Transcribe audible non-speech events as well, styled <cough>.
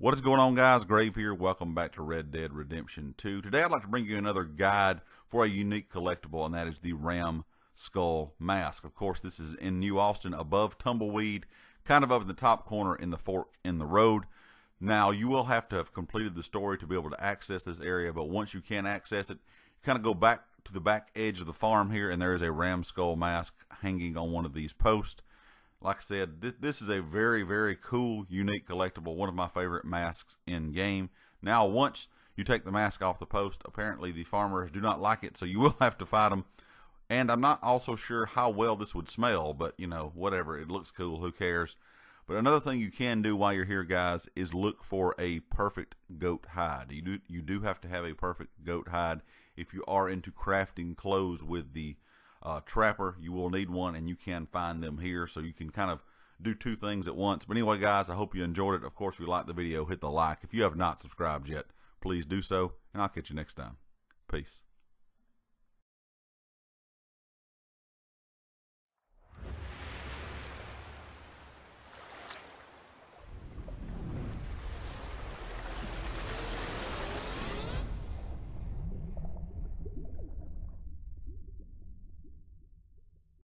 What is going on, guys? Grave here. Welcome back to Red Dead Redemption 2. Today, I'd like to bring you another guide for a unique collectible, and that is the Ram Skull Mask. Of course, this is in New Austin, above Tumbleweed, kind of up in the top corner in the fork in the road. Now, you will have to have completed the story to be able to access this area, but once you can access it, kind of go back to the back edge of the farm here, and there is a Ram Skull Mask hanging on one of these posts like I said, th this is a very, very cool, unique collectible. One of my favorite masks in game. Now, once you take the mask off the post, apparently the farmers do not like it, so you <laughs> will have to fight them. And I'm not also sure how well this would smell, but you know, whatever. It looks cool. Who cares? But another thing you can do while you're here, guys, is look for a perfect goat hide. You do you do have to have a perfect goat hide if you are into crafting clothes with the uh, trapper. You will need one, and you can find them here, so you can kind of do two things at once. But anyway, guys, I hope you enjoyed it. Of course, if you like the video, hit the like. If you have not subscribed yet, please do so, and I'll catch you next time. Peace.